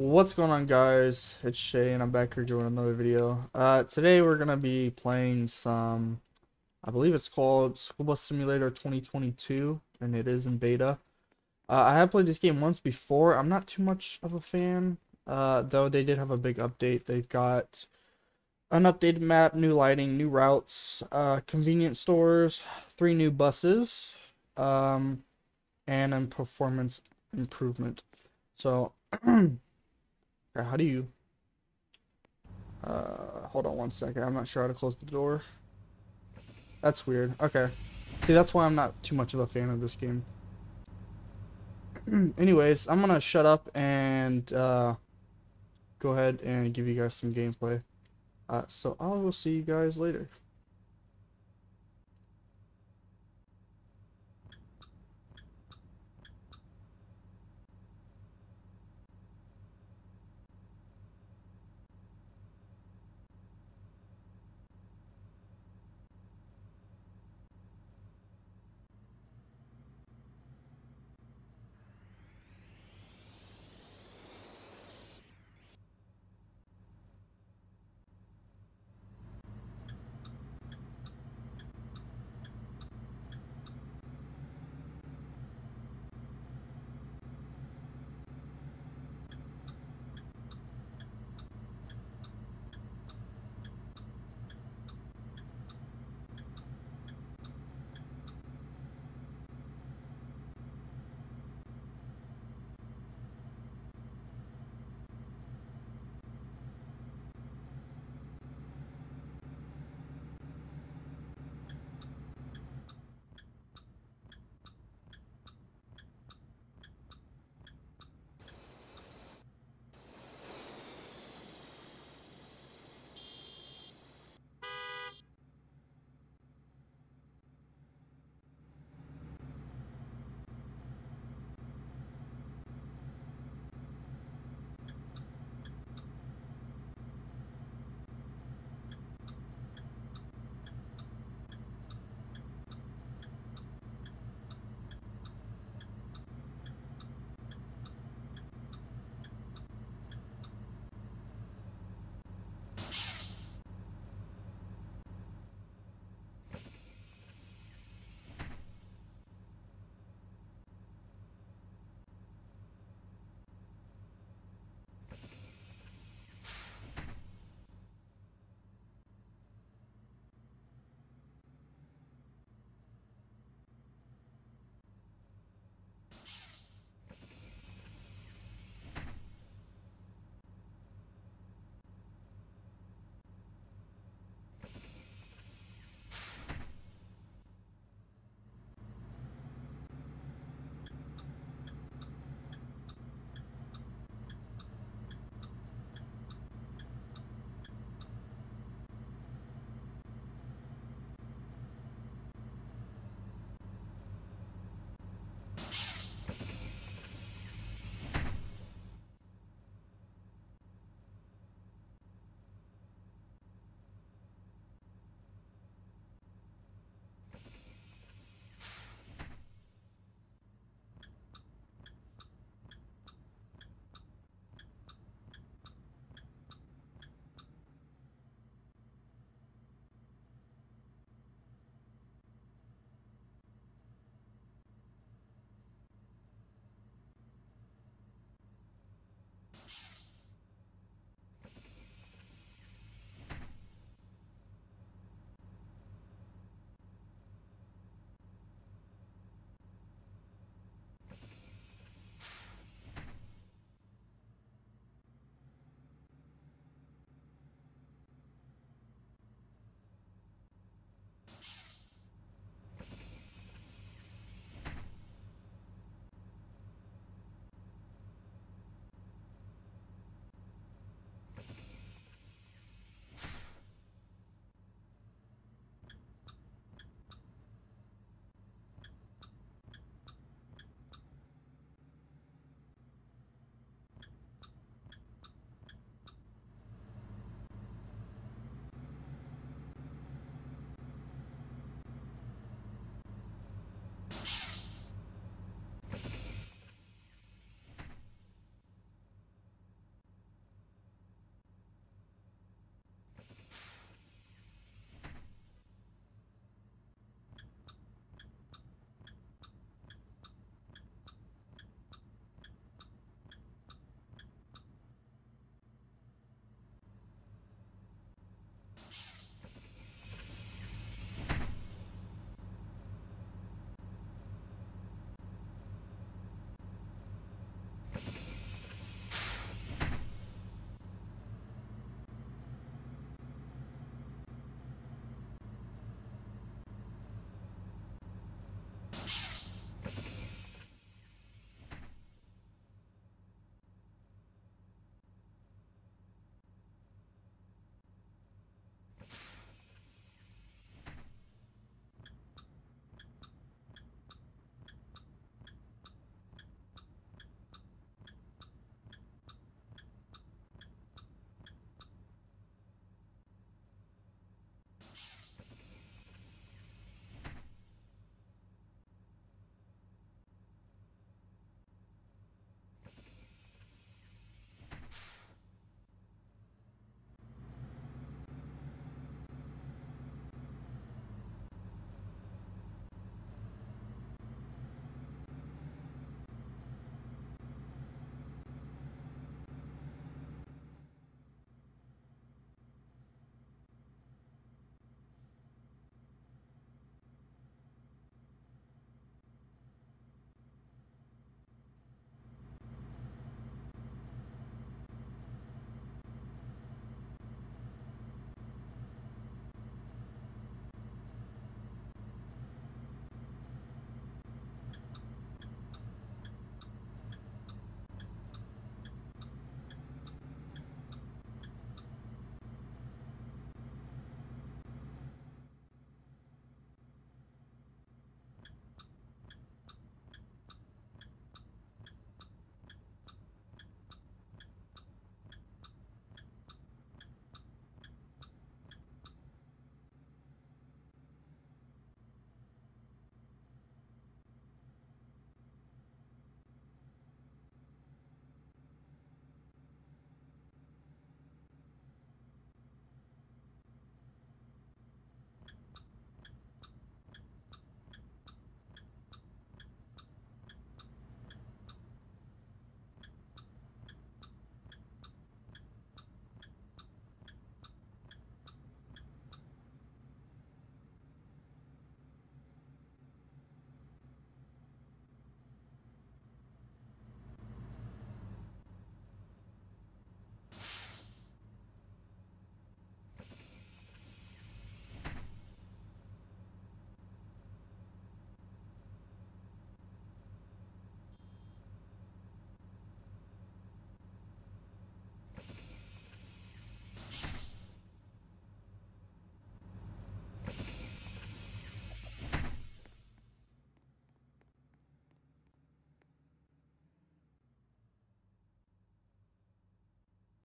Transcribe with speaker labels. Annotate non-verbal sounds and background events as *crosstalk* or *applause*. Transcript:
Speaker 1: What's going on guys? It's Shay and I'm back here doing another video. Uh, today we're gonna be playing some, I believe it's called School Bus Simulator 2022 and it is in beta. Uh, I have played this game once before. I'm not too much of a fan, uh, though they did have a big update. They've got an updated map, new lighting, new routes, uh, convenience stores, three new buses, um, and a performance improvement. So, *clears throat* how do you? Uh, hold on one second. I'm not sure how to close the door. That's weird. Okay. See, that's why I'm not too much of a fan of this game. *clears throat* Anyways, I'm gonna shut up and uh, go ahead and give you guys some gameplay. Uh, so I will see you guys later.